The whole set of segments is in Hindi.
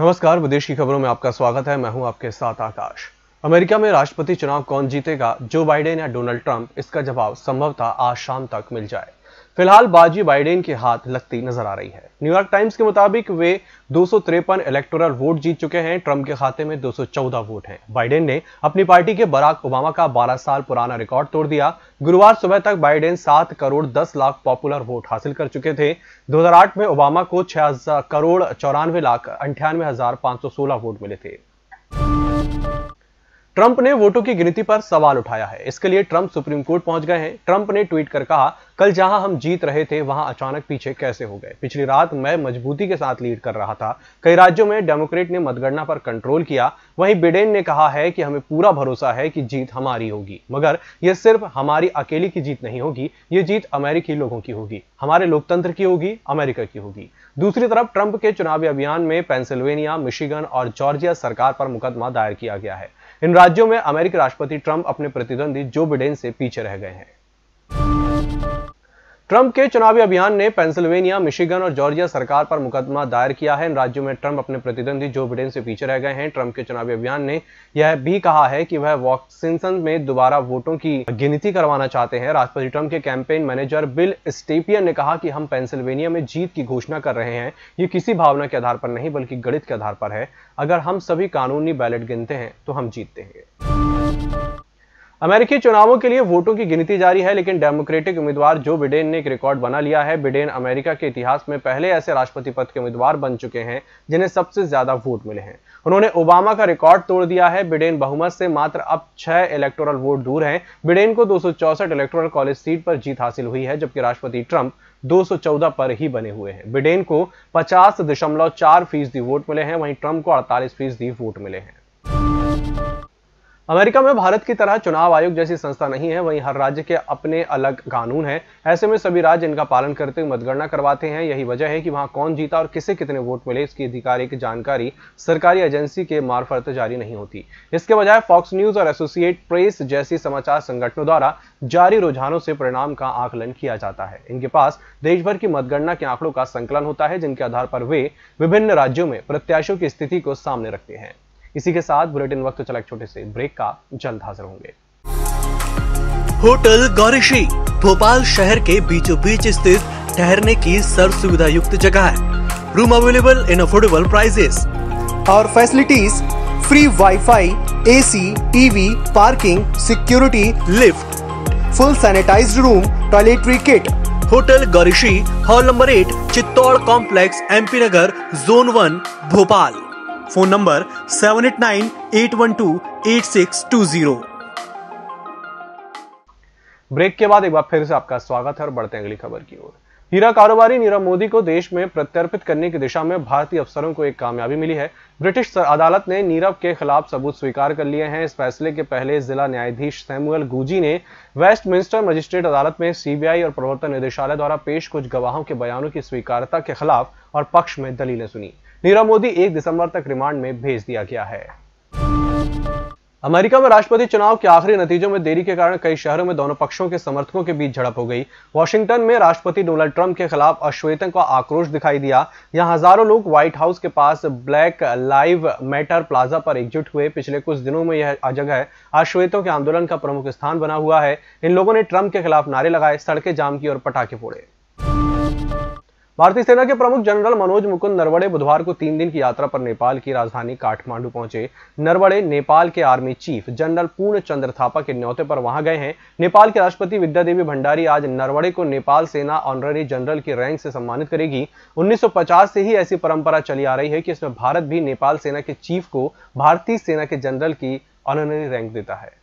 नमस्कार, विदेश की खबरों में आपका स्वागत है। मैं हूँ आपके साथ आकाश। अमेरिका में राष्ट्रपति चुनाव कौन जीतेगा? जो बाइडेन या डोनाल्ड ट्रंप? इसका जवाब संभवतः आज शाम तक मिल जाए। फ़िलहाल बाजी बाइडेन के हाथ लगती नज़र आ रही है। न्यूयॉर्क टाइम्स के मुताबिक वे दो इलेक्टोरल वोट जीत चुके हैं। ट्रंप के खाते में 214 वोट हैं। बाइडेन ने अपनी पार्टी के बराक ओबामा का 12 साल पुराना रिकॉर्ड तोड़ दिया। गुरुवार सुबह तक Biden 7 crore 10 lakh popular vote हासिल कर चुके थे। 2008 में ओबामा को छह करोड़ चौरानवे लाख अंठानवे हज़ार पाँच सौ सोलह वोट मिले थे। ट्रंप ने वोटों की गिनती पर सवाल उठाया है। इसके लिए ट्रंप सुप्रीम कोर्ट पहुँच गए हैं। ट्रंप ने ट्वीट कर कहा, कल जहाँ हम जीत रहे थे, वहाँ अचानक पीछे कैसे हो गए? पिछली रात मैं मजबूती के साथ लीड कर रहा था। कई राज्यों में डेमोक्रेट ने मतगणना पर कंट्रोल किया। वहीं बिडेन ने कहा है कि हमें पूरा भरोसा है कि जीत हमारी होगी। मगर यह सिर्फ़ हमारी अकेली की जीत नहीं होगी, ये जीत अमेरिकी लोगों की होगी। हमारे लोकतंत्र की होगी, अमेरिका की होगी। दूसरी तरफ़, ट्रंप के चुनावी अभियान में पेंसिल्वेनिया, मिशिगन और जॉर्जिया सरकार पर मुकदमा दायर किया गया है। इन राज्यों में अमेरिकी राष्ट्रपति ट्रंप अपने प्रतिद्वंदी जो बिडेन से पीछे रह गए हैं। ट्रंप के चुनावी अभियान ने पेंसिल्वेनिया, मिशिगन और जॉर्जिया सरकार पर मुकदमा दायर किया है। इन राज्यों में ट्रंप अपने प्रतिद्वंदी जो बिडेन से पीछे रह गए हैं। ट्रंप के चुनावी अभियान ने यह भी कहा है कि वह वॉशिंगटन में दोबारा वोटों की गिनती करवाना चाहते हैं। राष्ट्रपति ट्रंप के कैंपेन मैनेजर बिल स्टेपियन ने कहा कि हम पेंसिल्वेनिया में जीत की घोषणा कर रहे हैं। ये किसी भावना के आधार पर नहीं, बल्कि गणित के आधार पर है। अगर हम सभी कानूनी बैलेट गिनते हैं तो हम जीतते हैं। अमेरिकी चुनावों के लिए वोटों की गिनती जारी है, लेकिन डेमोक्रेटिक उम्मीदवार जो बिडेन ने एक रिकॉर्ड बना लिया है। बिडेन अमेरिका के इतिहास में पहले ऐसे राष्ट्रपति पद के उम्मीदवार बन चुके हैं, जिन्हें सबसे ज़्यादा वोट मिले हैं। उन्होंने ओबामा का रिकॉर्ड तोड़ दिया है। बिडेन बहुमत से मात्र अब छह इलेक्टोरल वोट दूर हैं। बिडेन को दो इलेक्टोरल कॉलेज सीट पर जीत हासिल हुई है, जबकि राष्ट्रपति ट्रंप 214 पर ही बने हुए हैं। बिडेन को पचास फ़ीसदी वोट मिले हैं, वहीं ट्रंप को अड़तालीस फ़ीसदी वोट मिले हैं। अमेरिका में भारत की तरह चुनाव आयोग जैसी संस्था नहीं है, वहीं हर राज्य के अपने अलग कानून हैं। ऐसे में सभी राज्य इनका पालन करते हुए मतगणना करवाते हैं। यही वजह है कि वहाँ कौन जीता और किसे कितने वोट मिले, इसकी आधिकारिक जानकारी सरकारी एजेंसी के मार्फत जारी नहीं होती। इसके बजाय फॉक्स न्यूज़ और एसोसिएट प्रेस जैसी समाचार संगठनों द्वारा जारी रुझानों से परिणाम का आकलन किया जाता है। इनके पास देश भर की मतगणना के आंकड़ों का संकलन होता है, जिनके आधार पर वे विभिन्न राज्यों में प्रत्याशियों की स्थिति को सामने रखते हैं। इसी के साथ बुलेटिन वक्त चला छोटे से ब्रेक का जल्द हाजिर होंगे। होटल गौरीशी भोपाल शहर के बीचों बीच स्थित ठहरने की सर्व सुविधा युक्त जगह है room available in affordable prices और facilities free wifi, AC, TV, parking security lift full sanitized room toiletry kit hotel Gaurishi hall number eight Chittor complex MP Nagar zone one Bhopal phone number seven eight nine, eight one two, eight six two zero. Break के बाद एक बार फिर से आपका स्वागत है और बढ़ते हैं अगली खबर की ओर। हीरा कारोबारी नीरव मोदी को देश में प्रत्यर्पित करने की दिशा में भारतीय अफसरों को एक कामयाबी मिली है। ब्रिटिश अदालत ने नीरव के खिलाफ सबूत स्वीकार कर लिए हैं। इस फैसले के पहले जिला न्यायाधीश सैमुअल गुजी ने वेस्टमिंस्टर मजिस्ट्रेट अदालत में सीबीआई और प्रवर्तन निदेशालय द्वारा पेश कुछ गवाहों के बयानों की स्वीकारता के खिलाफ और पक्ष में दलीलें सुनी। नीरव मोदी एक दिसंबर तक रिमांड में भेज दिया गया है। अमेरिका में राष्ट्रपति चुनाव के आखिरी नतीजों में देरी के कारण कई शहरों में दोनों पक्षों के समर्थकों के बीच झड़प हो गई। वॉशिंगटन में राष्ट्रपति डोनाल्ड ट्रंप के खिलाफ अश्वेतन का आक्रोश दिखाई दिया। यहाँ हज़ारों लोग व्हाइट हाउस के पास ब्लैक लाइव मैटर प्लाजा पर एकजुट हुए। पिछले कुछ दिनों में यह जगह अश्वेतों के आंदोलन का प्रमुख स्थान बना हुआ है। इन लोगों ने ट्रंप के खिलाफ नारे लगाए, सड़कें जाम की और पटाखे फोड़े। भारतीय सेना के प्रमुख जनरल मनोज मुकुंद नरवड़े बुधवार को तीन दिन की यात्रा पर नेपाल की राजधानी काठमांडू पहुँचे। नरवड़े, नेपाल के आर्मी चीफ जनरल पूर्ण चंद्र थापा के न्योते पर वहाँ गए हैं। नेपाल के राष्ट्रपति विद्यादेवी भंडारी आज नरवड़े को नेपाल सेना ऑनररी जनरल की रैंक से सम्मानित करेगी। 1950 से ही ऐसी परंपरा चली आ रही है कि इसमें भारत भी नेपाल सेना के चीफ को भारतीय सेना के जनरल की ऑनररी रैंक देता है।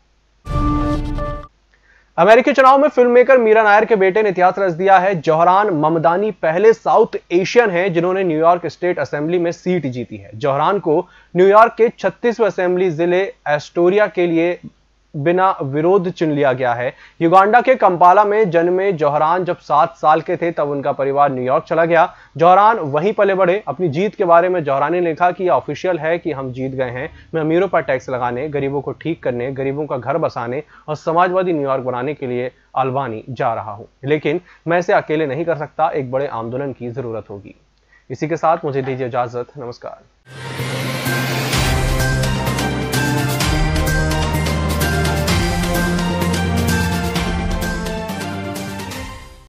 अमेरिकी चुनाव में फ़िल्म मेकर मीरा नायर के बेटे ने इतिहास रच दिया है। जौहरान ममदानी पहले साउथ एशियन हैं, जिन्होंने न्यूयॉर्क स्टेट असेंबली में सीट जीती है। जौहरान को न्यूयॉर्क के 36वें असेंबली ज़िले एस्टोरिया के लिए बिना विरोध चुन लिया गया है। युगांडा के कंपाला में जन्मे जौहरान जब सात साल के थे, तब उनका परिवार न्यूयॉर्क चला गया। जौहरान वहीं पले बढ़े। अपनी जीत के बारे में जौहरान ने लिखा कि यह ऑफिशियल है कि हम जीत गए हैं। मैं अमीरों पर टैक्स लगाने, गरीबों को ठीक करने, गरीबों का घर बसाने और समाजवादी न्यूयॉर्क बनाने के लिए अलवानी जा रहा हूँ। लेकिन मैं इसे अकेले नहीं कर सकता। एक बड़े आंदोलन की ज़रूरत होगी। इसी के साथ मुझे दीजिए इजाज़त। नमस्कार।